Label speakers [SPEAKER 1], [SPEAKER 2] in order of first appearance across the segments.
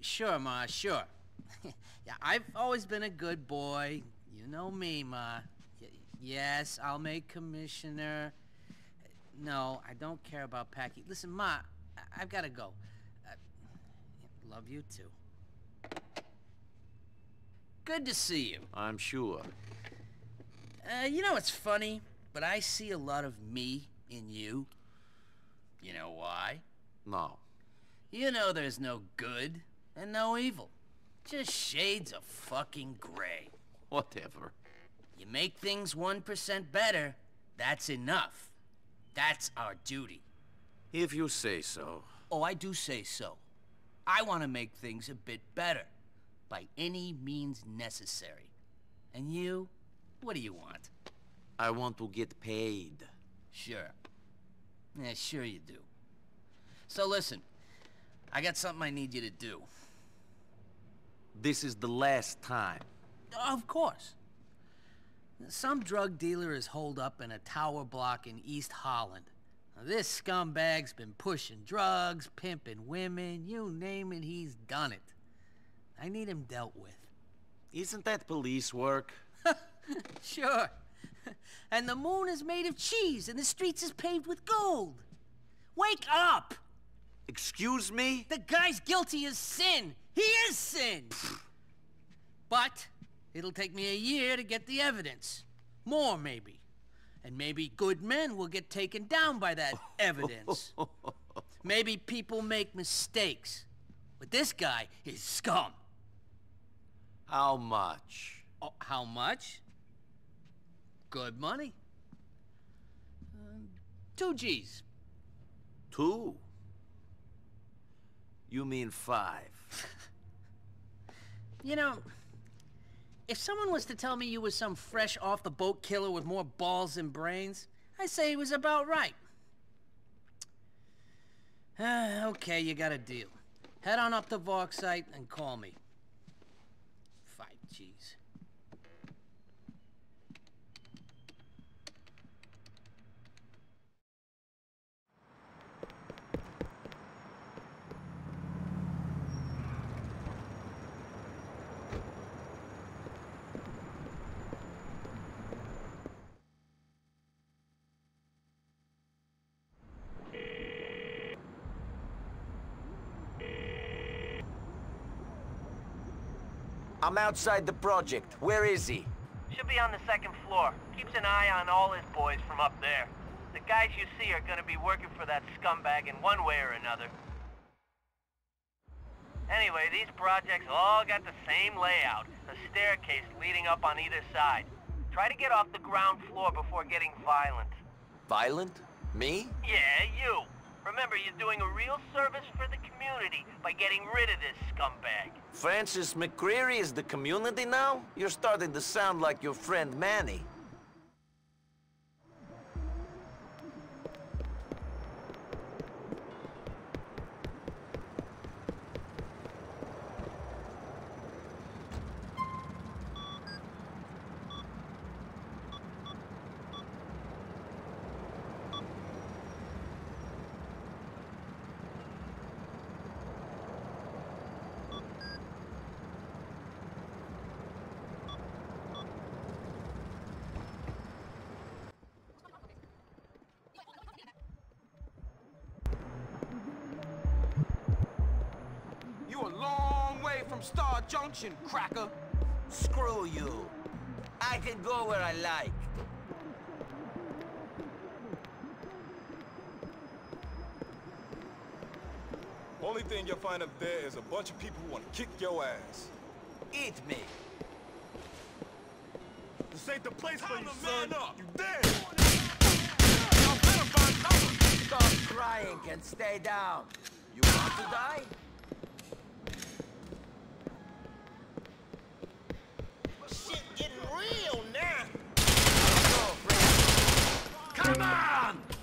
[SPEAKER 1] Sure, Ma, sure. yeah, I've always been a good boy. You know me, Ma. Y yes, I'll make commissioner. No, I don't care about Packie. Listen, Ma, I have gotta go. Uh, love you too. Good to see you.
[SPEAKER 2] I'm sure.
[SPEAKER 1] Uh, you know, it's funny, but I see a lot of me in you. You know why?
[SPEAKER 2] No.
[SPEAKER 1] You know there's no good and no evil. Just shades of fucking gray.
[SPEAKER 2] Whatever.
[SPEAKER 1] You make things 1% better, that's enough. That's our duty.
[SPEAKER 2] If you say so.
[SPEAKER 1] Oh, I do say so. I want to make things a bit better. By any means necessary. And you? What do you want?
[SPEAKER 2] I want to get paid.
[SPEAKER 1] Sure. Yeah, sure you do. So listen, I got something I need you to do.
[SPEAKER 2] This is the last time.
[SPEAKER 1] Of course. Some drug dealer is holed up in a tower block in East Holland. Now, this scumbag's been pushing drugs, pimping women, you name it, he's done it. I need him dealt with.
[SPEAKER 2] Isn't that police work?
[SPEAKER 1] sure. and the moon is made of cheese and the streets is paved with gold. Wake up!
[SPEAKER 2] Excuse me?
[SPEAKER 1] The guy's guilty as sin. He is sin. but it'll take me a year to get the evidence. More, maybe. And maybe good men will get taken down by that evidence. maybe people make mistakes. But this guy is scum.
[SPEAKER 2] How much?
[SPEAKER 1] Oh, how much? Good money. Uh, two G's.
[SPEAKER 2] Two? You mean five?
[SPEAKER 1] You know, if someone was to tell me you was some fresh off the boat killer with more balls than brains, I'd say he was about right. Uh, okay, you got a deal. Head on up to Vorksite and call me.
[SPEAKER 3] I'm outside the project. Where is he?
[SPEAKER 4] Should be on the second floor. Keeps an eye on all his boys from up there. The guys you see are gonna be working for that scumbag in one way or another. Anyway, these projects all got the same layout. A staircase leading up on either side. Try to get off the ground floor before getting violent.
[SPEAKER 3] Violent? Me?
[SPEAKER 4] Yeah, you. Remember, you're doing a real service for the community by getting rid of this scumbag.
[SPEAKER 3] Francis McReary is the community now? You're starting to sound like your friend Manny.
[SPEAKER 5] From Star Junction, cracker.
[SPEAKER 3] Screw you. I can go where I like.
[SPEAKER 5] Only thing you'll find up there is a bunch of people who want to kick your ass.
[SPEAKER 3] Eat me.
[SPEAKER 5] This ain't the place Time for you,
[SPEAKER 3] son.
[SPEAKER 5] Up. You dead.
[SPEAKER 3] Stop crying and stay down. You want to die?
[SPEAKER 5] Come on!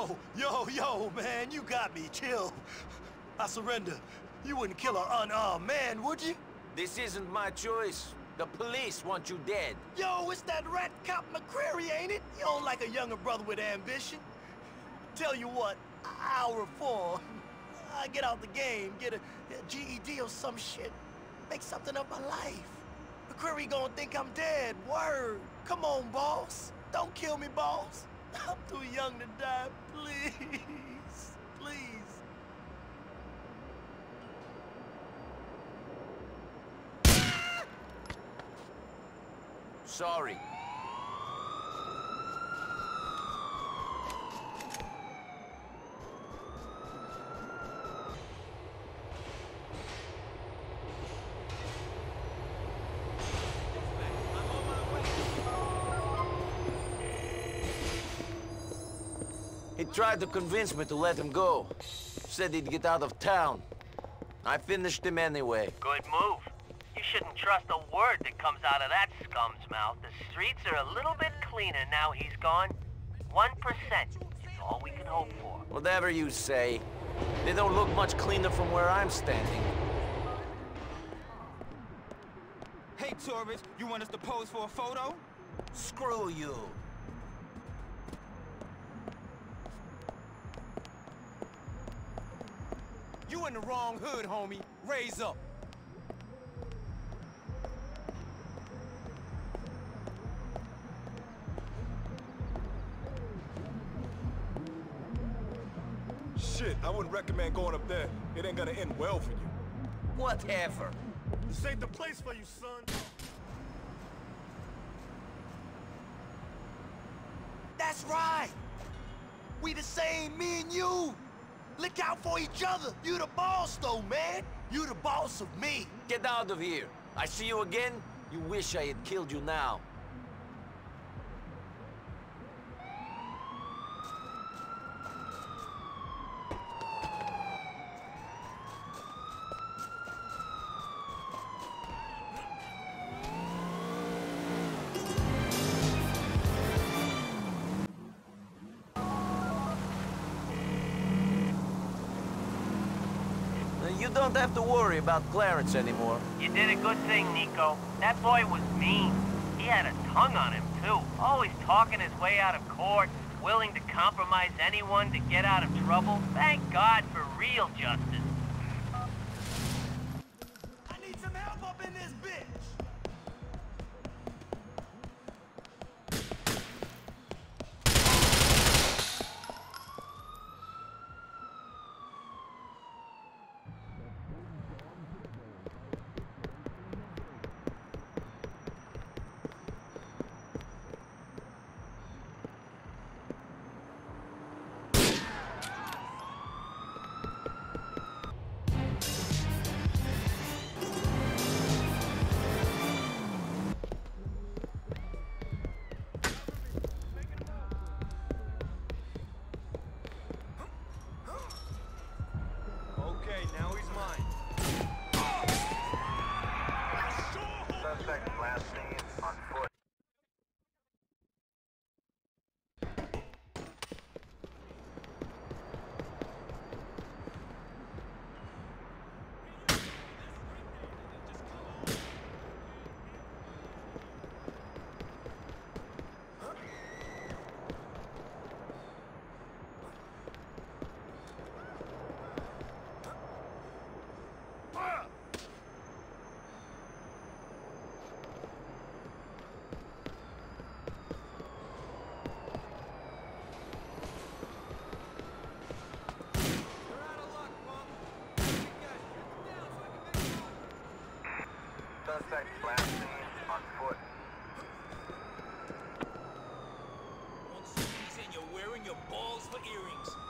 [SPEAKER 6] Yo, yo, yo, man, you got me. Chill. I surrender. You wouldn't kill an unarmed man, would you?
[SPEAKER 3] This isn't my choice. The police want you dead.
[SPEAKER 6] Yo, it's that rat cop McReary, ain't it? You don't like a younger brother with ambition. Tell you what, I'll reform. I get out the game, get a, a GED or some shit. Make something of my life. McReary gonna think I'm dead, word. Come on, boss. Don't kill me, boss. I'm too young to die, please. Please.
[SPEAKER 3] Sorry. Tried to convince me to let him go. Said he'd get out of town. I finished him anyway.
[SPEAKER 4] Good move. You shouldn't trust a word that comes out of that scum's mouth. The streets are a little bit cleaner now he's gone. One percent is all we can hope for.
[SPEAKER 3] Whatever you say. They don't look much cleaner from where I'm standing.
[SPEAKER 7] Hey, tourist, you want us to pose for a photo?
[SPEAKER 3] Screw you.
[SPEAKER 7] You in the wrong hood, homie. Raise up.
[SPEAKER 5] Shit, I wouldn't recommend going up there. It ain't gonna end well for you.
[SPEAKER 3] Whatever.
[SPEAKER 6] This ain't the place for you, son. That's right. We the same, me and you. Look out for each other. You the boss, though, man. You the boss of me.
[SPEAKER 3] Get out of here. I see you again, you wish I had killed you now. Don't have to worry about Clarence anymore.
[SPEAKER 4] You did a good thing, Niko. That boy was mean. He had a tongue on him, too. Always talking his way out of court, willing to compromise anyone to get out of trouble. Thank God for real justice.
[SPEAKER 6] I need some help up in this bitch.
[SPEAKER 8] Suspect last seen on foot.
[SPEAKER 7] and you're wearing your balls for earrings.